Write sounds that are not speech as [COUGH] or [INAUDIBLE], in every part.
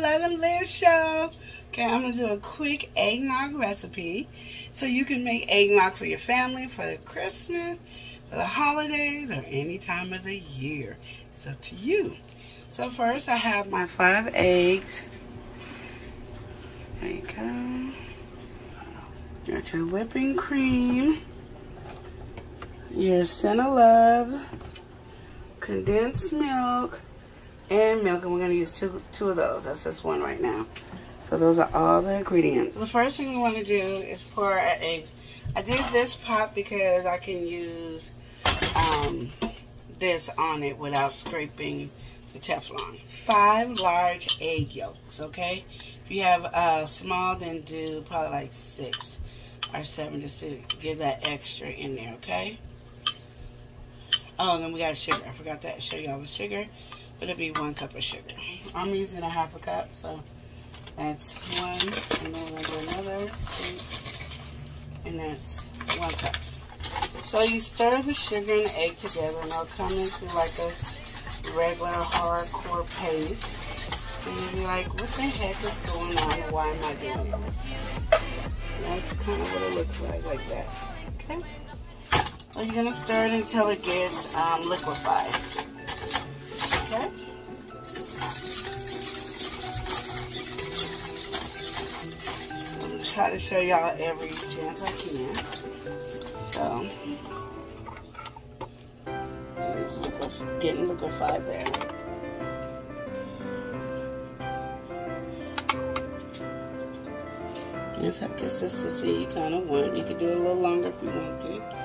Love and Live show. Okay, I'm going to do a quick eggnog recipe so you can make eggnog for your family for Christmas, for the holidays, or any time of the year. It's up to you. So first I have my five eggs. There you go. Got your whipping cream, your Cinnalove, condensed milk, and milk. And we're going to use two, two of those. That's just one right now. So those are all the ingredients. The first thing we want to do is pour our eggs. I did this pot because I can use um, this on it without scraping the Teflon. Five large egg yolks, okay? If you have uh, small, then do probably like six or seven just to give that extra in there, okay? Oh, then we got sugar. I forgot to show y'all the sugar, but it'll be one cup of sugar. I'm using a half a cup, so that's one, and then we'll do another scoop, and that's one cup. So you stir the sugar and egg together, and they'll come into like a regular hardcore paste. And you'll be like, what the heck is going on? Why am I doing it? That's kind of what it looks like, like that. Okay? So you're going to stir it until it gets um, liquefied. Okay? I'm try to show y'all every chance I can. So, it's getting liquefied there. It's This consistency you kind of want. You could do a little longer if you want to.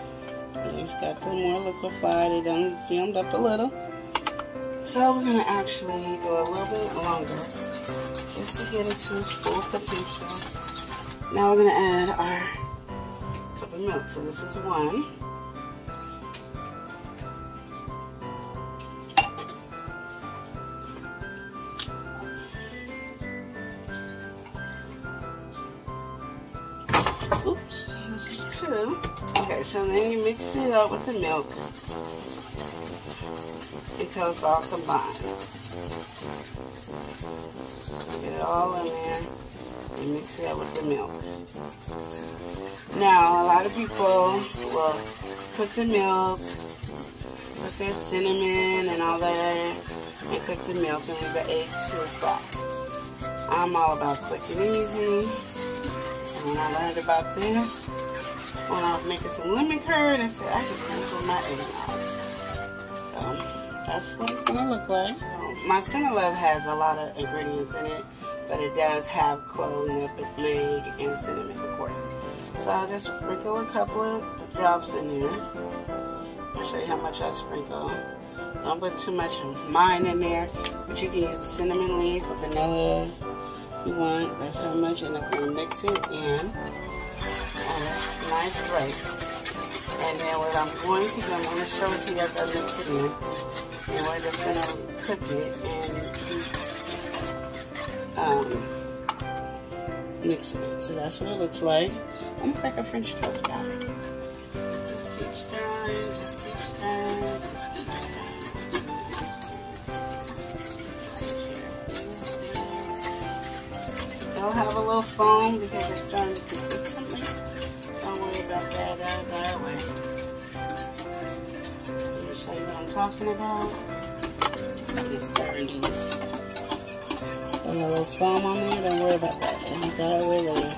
It's got the more liquefied. It done filmed up a little. So we're to actually go a little bit longer just to get it to its full potential. Now we're to add our cup of milk. So this is one. So then you mix it up with the milk until it's all combined. Get it all in there and mix it up with the milk. Now, a lot of people will cook the milk, put their cinnamon and all that, and cook the milk and leave the eggs to the side. I'm all about quick and easy. And when I learned about this, when I was making some lemon curd, I said I can with my eggnog. So, that's what it's to look like. Um, my Cinnalove has a lot of ingredients in it but it does have clove, nutmeg, and cinnamon, of course. So I'll just sprinkle a couple of drops in there. I'll show you how much I sprinkle. Don't put too much of mine in there, but you can use cinnamon leaf or vanilla you want. That's how much, and I'm to mix it in. Nice break. And then what I'm going to do, I'm going to show it to you after I mix it. And we're just going to cook it and keep um, mixing it. So that's what it looks like. Almost like a French toast batter. Just keep stirring, just keep stirring, just keep stirring. It'll have a little foam because it's stirring consistently. Talking about. Stirring these and a little foam on there, don't worry about that. And you got away later.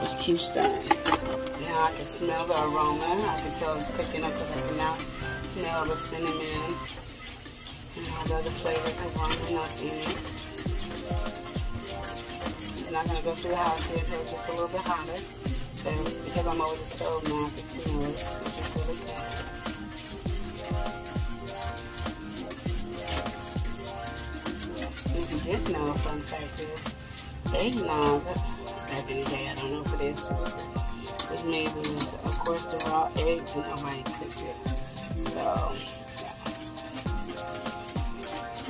Just keep stirring. Now I can smell the aroma. I can tell it's cooking up because I can now smell the cinnamon and all the other flavors are warming up in it. It's not going to go through the house here until it's just a little bit hotter. So because I'm over the stove now, I can smell it. It's just really good. Know a fun fact is eggnog back in the day, I don't know if it is was made with, of course, the raw eggs and nobody cooked it. So, yeah.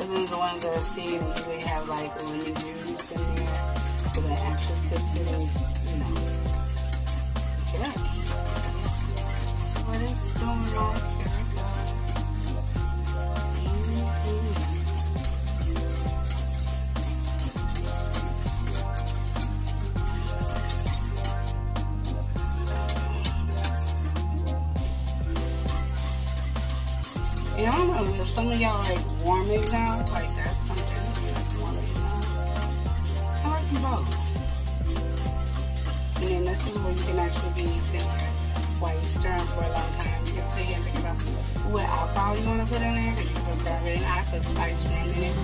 These are the ones that I've seen, they have like lemon juice in there, so they actually cooks it as, you know, yeah. What is going on? Warm eggnog, like that's something. Warm eggnog. I like them both. And then this is where you can actually be sitting while you're stirring for a long time. You can sit and think about what alcohol you want to put in there. Because you can put bourbon. I put spice rum in it.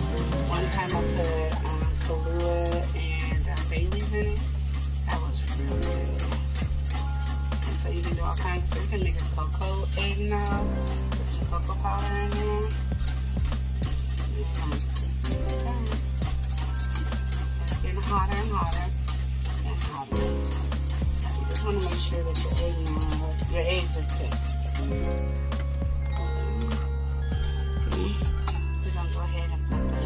One time I put um, Kahlua and uh, Bailey's in it. That was really good. And so you can do all kinds of stuff. You can make a cocoa eggnog Put some cocoa powder in here. Getting hotter and hotter and hotter. Just want to make sure that your, egg, your are. We're going to go ahead and put the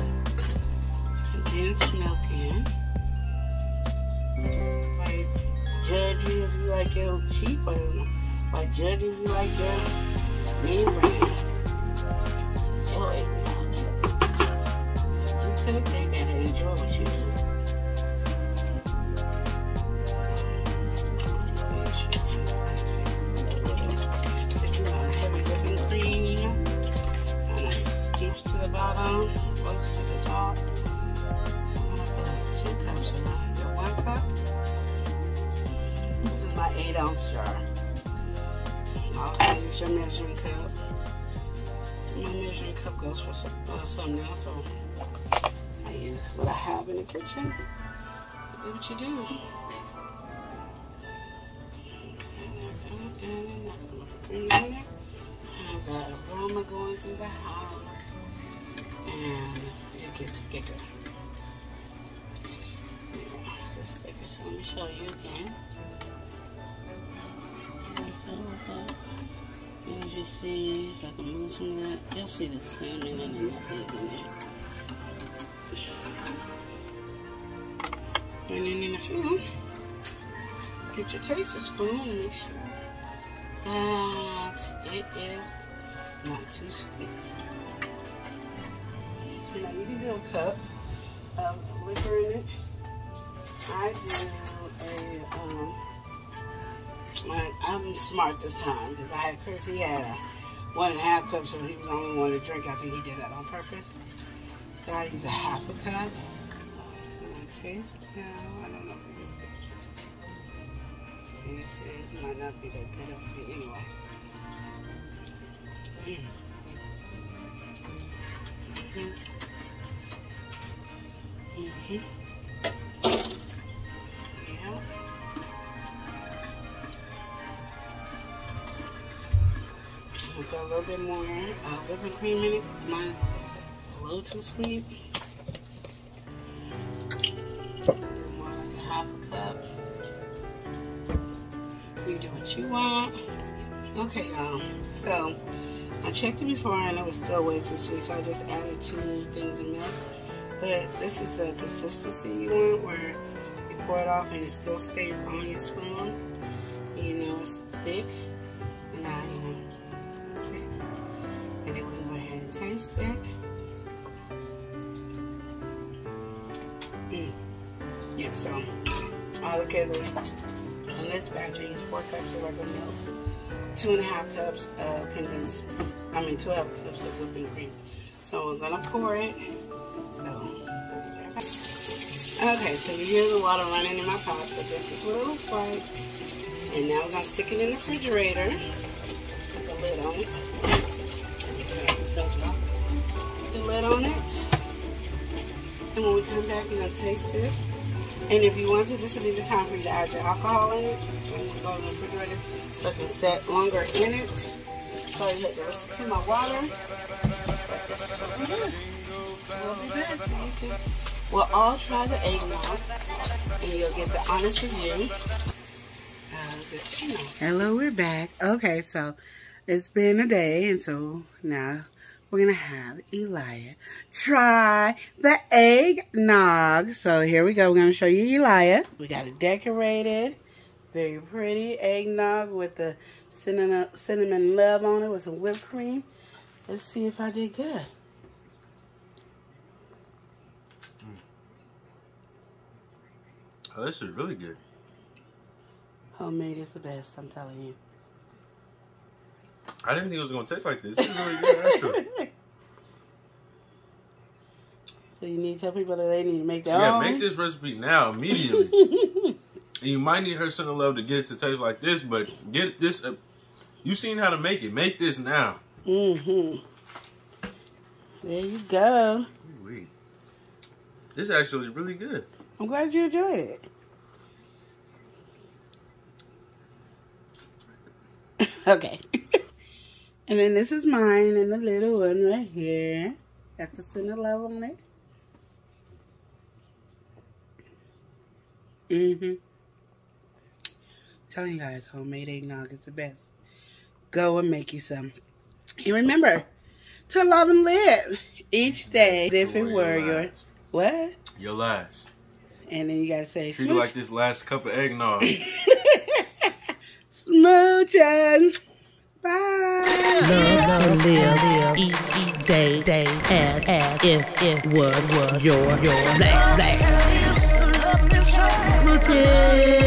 condensed milk in. Like, judge you if you like your cheap like you like your brand. Cook, they gotta enjoy what you do. What I have in the kitchen. Do what you do. Uh, uh, uh, have that aroma going through the house. And it gets thicker. Yeah, just thicker. So let me show you again. As you see, if I can move some of that, you'll see the cinnamon and the nutmeg in there. And then in a few, get your taster spoon and make sure that it is not too sweet. Now you can do a cup of liquor in it. I do a, um, I'm smart this time because I had Chris, he had a one and a half cup, so he was only one to drink. I think he did that on purpose. So I use a half a cup taste now. I don't know if it's you see, it might not be that good of it anyway. Mm. Mm -hmm. Mm -hmm. Yeah. Got a little bit more uh, whipping cream in it because mine's a little too sweet. You want. Okay, y'all. So, I checked it before and it was still way too sweet, so I just added two things of milk. But this is the consistency you want where you pour it off and it still stays on your spoon. You know it's thick. And now, you know, it's thick. And then we can go ahead and taste it. Mm. Yeah, so all together this batch, I use four cups of regular milk, two and a half cups of condensed, I mean, 12 cups of whipping cream. So we're gonna pour it. So, okay, so you hear the water running in my pot, but this is what it looks like. And now we're gonna stick it in the refrigerator. Put the lid on it. Put the lid on it. And when we come back, we're gonna taste this. And if you want to, this would be the time for you to add your alcohol in it. And you go in the refrigerator so it can set longer in it. So you to listen to my water. We'll be good. We'll all try the eggnog. And you'll get the honest review. Uh, Hello, we're back. Okay, so it's been a day. And so now we're going to have Elia try the eggnog. So here we go. We're going to show you Elia. We got it decorated. Very pretty eggnog with the cinnamon, cinnamon love on it with some whipped cream. Let's see if I did good. Oh, this is really good. Homemade is the best, I'm telling you. I didn't think it was gonna taste like this. This is really good, actually. [LAUGHS] So you need to tell people that they need to make their Yeah, own. make this recipe now, immediately. [LAUGHS] And you might need her Cinnalove to get it to taste like this, but get this. Uh, you seen how to make it. Make this now. Mm-hmm. There you go. Wait. This actually is really good. I'm glad you enjoyed it. [LAUGHS] okay. And then this is mine and the little one right here. Got the Cinnalove on it. Mm-hmm. Telling you guys, homemade eggnog is the best. Go and make you some. And remember to love and live each day as if it were your your what? Your last. And then you gotta say Treat it like this last cup of eggnog. [LAUGHS] smooching. Bye. Love, love, live, live. Each, each day, day, as, as if if was, was your, your last, last. Smoochie.